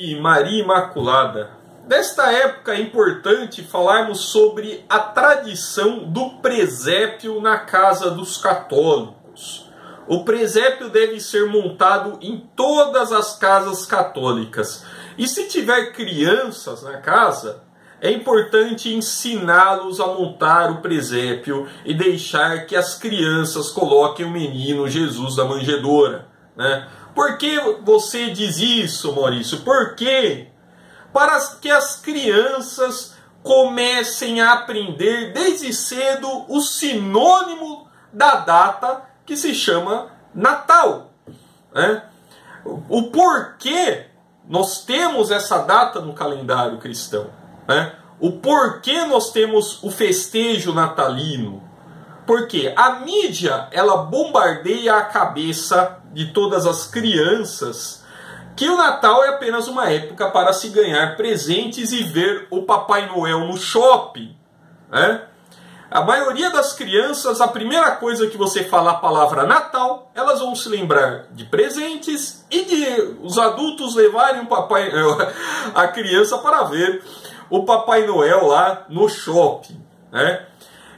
de Maria Imaculada. Nesta época é importante falarmos sobre a tradição do presépio na casa dos católicos. O presépio deve ser montado em todas as casas católicas. E se tiver crianças na casa, é importante ensiná-los a montar o presépio e deixar que as crianças coloquem o menino Jesus da manjedoura. Né? Por que você diz isso, Maurício? Por quê? Para que as crianças comecem a aprender desde cedo o sinônimo da data que se chama Natal. Né? O porquê nós temos essa data no calendário cristão. Né? O porquê nós temos o festejo natalino. Porque a mídia ela bombardeia a cabeça de todas as crianças que o Natal é apenas uma época para se ganhar presentes e ver o Papai Noel no shopping. Né? A maioria das crianças, a primeira coisa que você fala a palavra Natal, elas vão se lembrar de presentes e de os adultos levarem o papai, a criança para ver o Papai Noel lá no shopping. Né?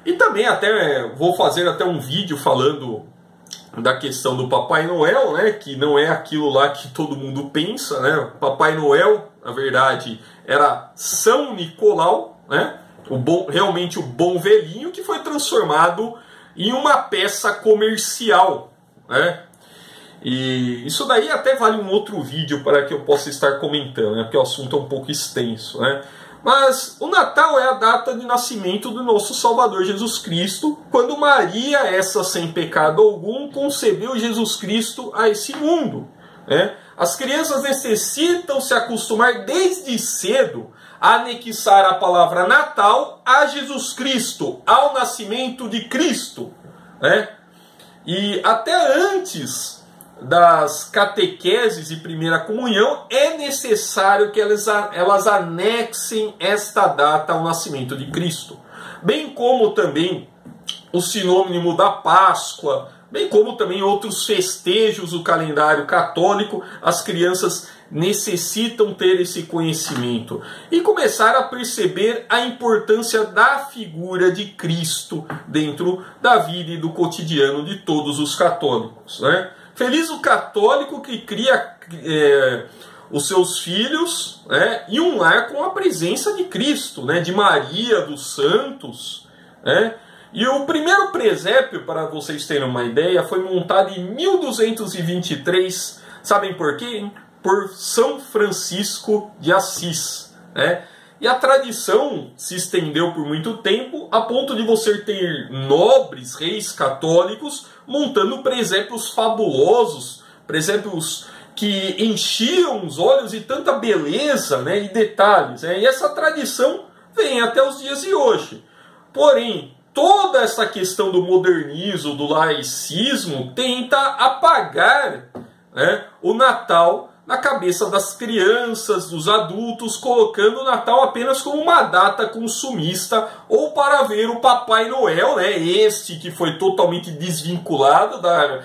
E também até vou fazer até um vídeo falando da questão do Papai Noel, né, que não é aquilo lá que todo mundo pensa, né? Papai Noel, na verdade, era São Nicolau, né? O bom, realmente o bom velhinho que foi transformado em uma peça comercial, né? E isso daí até vale um outro vídeo para que eu possa estar comentando, né? Porque o assunto é um pouco extenso, né? Mas o Natal é a data de nascimento do nosso Salvador Jesus Cristo, quando Maria, essa sem pecado algum, concebeu Jesus Cristo a esse mundo. Né? As crianças necessitam se acostumar desde cedo a anexar a palavra Natal a Jesus Cristo, ao nascimento de Cristo. Né? E até antes das catequeses e primeira comunhão, é necessário que elas, elas anexem esta data ao nascimento de Cristo. Bem como também o sinônimo da Páscoa, bem como também outros festejos do calendário católico, as crianças necessitam ter esse conhecimento e começar a perceber a importância da figura de Cristo dentro da vida e do cotidiano de todos os católicos. Né? Feliz o católico que cria é, os seus filhos né, e um lar com a presença de Cristo, né, de Maria, dos santos. Né? E o primeiro presépio, para vocês terem uma ideia, foi montado em 1223. Sabem por quê? Por São Francisco de Assis. Né? E a tradição se estendeu por muito tempo, a ponto de você ter nobres reis católicos montando presépios fabulosos, presépios que enchiam os olhos de tanta beleza né, e detalhes. Né? E essa tradição vem até os dias de hoje. Porém, toda essa questão do modernismo, do laicismo, tenta apagar né, o Natal na cabeça das crianças, dos adultos, colocando o Natal apenas como uma data consumista ou para ver o Papai Noel, né? Este que foi totalmente desvinculado da,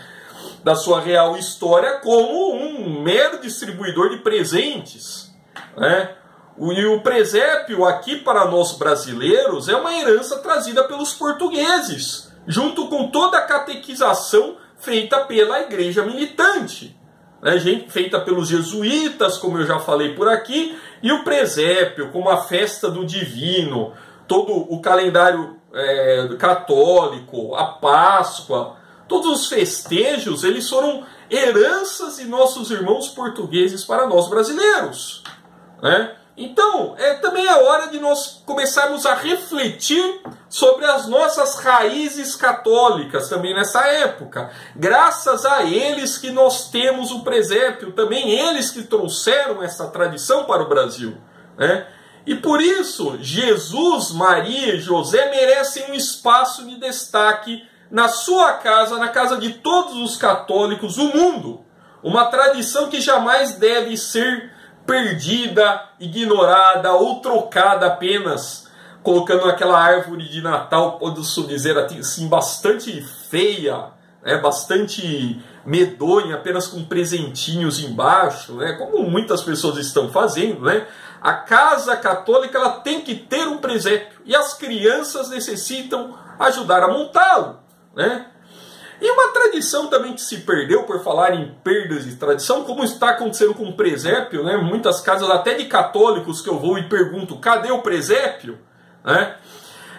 da sua real história como um mero distribuidor de presentes, né? E o presépio aqui para nós brasileiros é uma herança trazida pelos portugueses, junto com toda a catequização feita pela igreja militante né, feita pelos jesuítas, como eu já falei por aqui, e o presépio, como a festa do divino, todo o calendário é, católico, a Páscoa, todos os festejos, eles foram heranças de nossos irmãos portugueses para nós brasileiros. Né? Então, é também a hora de nós começarmos a refletir sobre as nossas raízes católicas também nessa época. Graças a eles que nós temos o presépio, também eles que trouxeram essa tradição para o Brasil. Né? E por isso, Jesus, Maria e José merecem um espaço de destaque na sua casa, na casa de todos os católicos do mundo. Uma tradição que jamais deve ser perdida, ignorada ou trocada apenas, colocando aquela árvore de Natal, posso dizer assim, bastante feia, é bastante medonha, apenas com presentinhos embaixo, né? Como muitas pessoas estão fazendo, né? A casa católica ela tem que ter um presépio e as crianças necessitam ajudar a montá-lo, né? Uma tradição também que se perdeu por falar em perdas de tradição, como está acontecendo com o presépio, né? Muitas casas até de católicos que eu vou e pergunto, cadê o presépio? Né?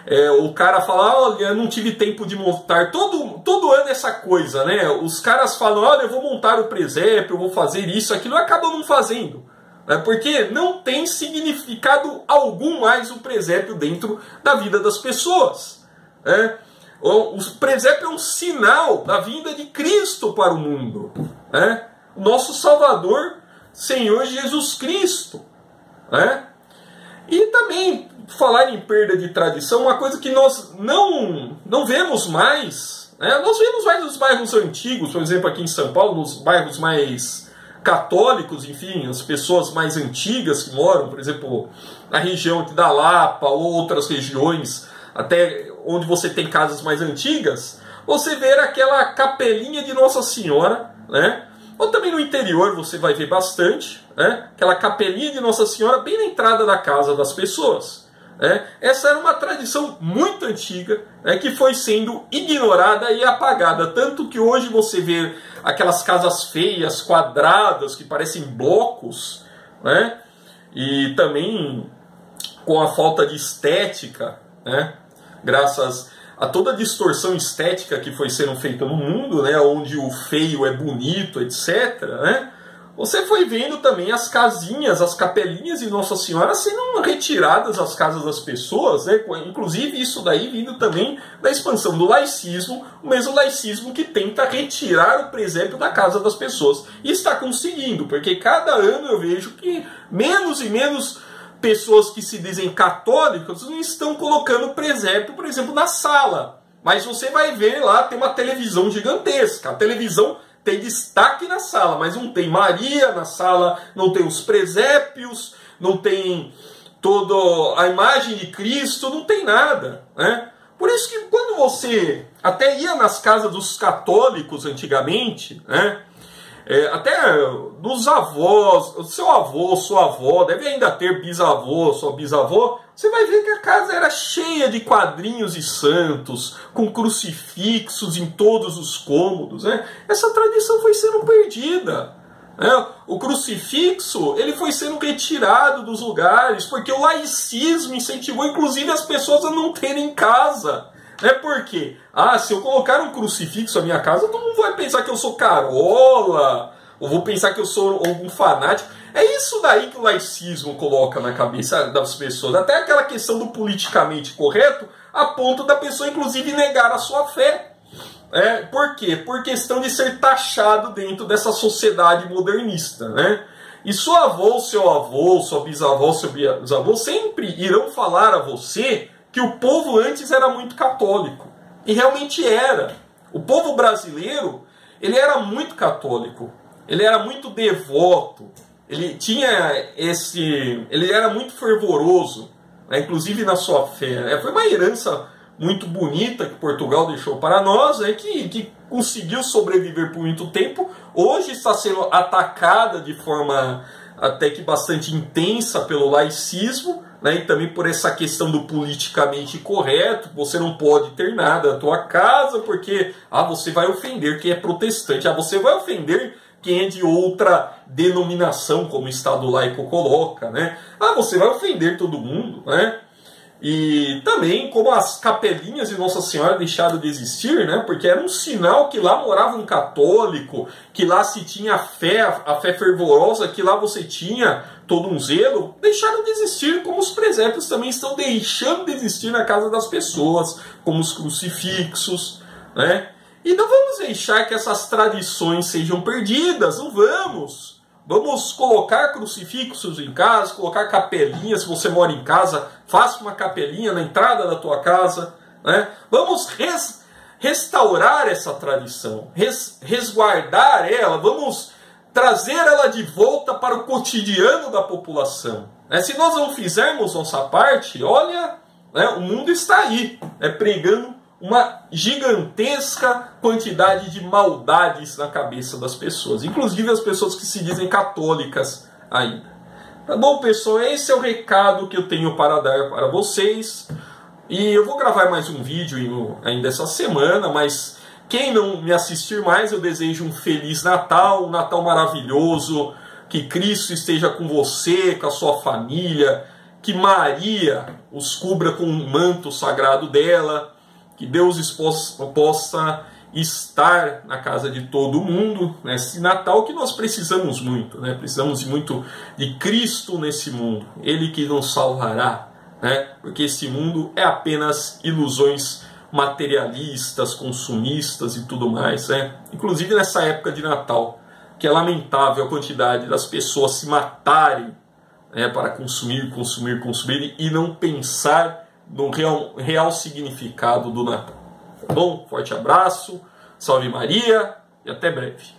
É, o cara fala, olha, não tive tempo de montar. Todo, todo ano essa coisa, né? Os caras falam, olha, eu vou montar o presépio, eu vou fazer isso, aquilo, e acabam não fazendo. Né? Porque não tem significado algum mais o presépio dentro da vida das pessoas. Né? O presépio é um sinal da vinda de Cristo para o mundo. Né? Nosso Salvador, Senhor Jesus Cristo. Né? E também, falar em perda de tradição, uma coisa que nós não, não vemos mais. Né? Nós vemos mais nos bairros antigos, por exemplo, aqui em São Paulo, nos bairros mais católicos, enfim, as pessoas mais antigas que moram, por exemplo, na região da Lapa ou outras regiões até onde você tem casas mais antigas, você vê aquela capelinha de Nossa Senhora, né? Ou também no interior você vai ver bastante, né? Aquela capelinha de Nossa Senhora bem na entrada da casa das pessoas. Né? Essa era uma tradição muito antiga né, que foi sendo ignorada e apagada. Tanto que hoje você vê aquelas casas feias, quadradas, que parecem blocos, né? e também com a falta de estética né? Graças a toda a distorção estética que foi sendo feita no mundo, né? Onde o feio é bonito, etc. Né? Você foi vendo também as casinhas, as capelinhas de Nossa Senhora sendo retiradas das casas das pessoas, né? inclusive isso daí vindo também da expansão do laicismo, o mesmo laicismo que tenta retirar o presépio da casa das pessoas. E está conseguindo, porque cada ano eu vejo que menos e menos pessoas que se dizem católicos não estão colocando presépio, por exemplo, na sala. Mas você vai ver lá, tem uma televisão gigantesca. A televisão tem destaque na sala, mas não tem Maria na sala, não tem os presépios, não tem toda a imagem de Cristo, não tem nada. Né? Por isso que quando você até ia nas casas dos católicos antigamente, né? É, até dos avós, seu avô, sua avó, deve ainda ter bisavô, sua bisavó, você vai ver que a casa era cheia de quadrinhos e santos, com crucifixos em todos os cômodos. Né? Essa tradição foi sendo perdida. Né? O crucifixo ele foi sendo retirado dos lugares, porque o laicismo incentivou inclusive as pessoas a não terem casa. É porque, ah, se eu colocar um crucifixo na minha casa, todo mundo vai pensar que eu sou carola, ou vou pensar que eu sou algum fanático. É isso daí que o laicismo coloca na cabeça das pessoas. Até aquela questão do politicamente correto, a ponto da pessoa, inclusive, negar a sua fé. É, por quê? Por questão de ser taxado dentro dessa sociedade modernista. Né? E sua avó, seu avô, sua bisavó, seu bisavô sempre irão falar a você que o povo antes era muito católico. E realmente era. O povo brasileiro, ele era muito católico. Ele era muito devoto. Ele tinha esse, ele era muito fervoroso, né, inclusive na sua fé. É, foi uma herança muito bonita que Portugal deixou para nós, é que, que conseguiu sobreviver por muito tempo. Hoje está sendo atacada de forma até que bastante intensa pelo laicismo, né, e também por essa questão do politicamente correto, você não pode ter nada na tua casa porque ah, você vai ofender quem é protestante, ah, você vai ofender quem é de outra denominação, como o Estado laico coloca, né? Ah, você vai ofender todo mundo, né? E também como as capelinhas de Nossa Senhora deixaram de existir, né? Porque era um sinal que lá morava um católico, que lá se tinha fé, a fé fervorosa, que lá você tinha todo um zelo, deixaram de existir, como os presépios também estão deixando de existir na casa das pessoas, como os crucifixos, né? E não vamos deixar que essas tradições sejam perdidas, não vamos. Vamos colocar crucifixos em casa, colocar capelinhas. Se você mora em casa, faça uma capelinha na entrada da tua casa. Né? Vamos res, restaurar essa tradição, res, resguardar ela, vamos trazer ela de volta para o cotidiano da população. Né? Se nós não fizermos nossa parte, olha, né, o mundo está aí, né, pregando uma gigantesca quantidade de maldades na cabeça das pessoas, inclusive as pessoas que se dizem católicas ainda. Tá bom, pessoal? Esse é o recado que eu tenho para dar para vocês. E eu vou gravar mais um vídeo ainda essa semana, mas quem não me assistir mais, eu desejo um feliz Natal, um Natal maravilhoso, que Cristo esteja com você, com a sua família, que Maria os cubra com um manto sagrado dela, que Deus possa estar na casa de todo mundo nesse Natal que nós precisamos muito, né? Precisamos muito de Cristo nesse mundo, Ele que nos salvará, né? Porque esse mundo é apenas ilusões materialistas, consumistas e tudo mais, né? Inclusive nessa época de Natal, que é lamentável a quantidade das pessoas se matarem né, para consumir, consumir, consumir e não pensar no real, real significado do Natal. Tá bom? Forte abraço, salve Maria e até breve.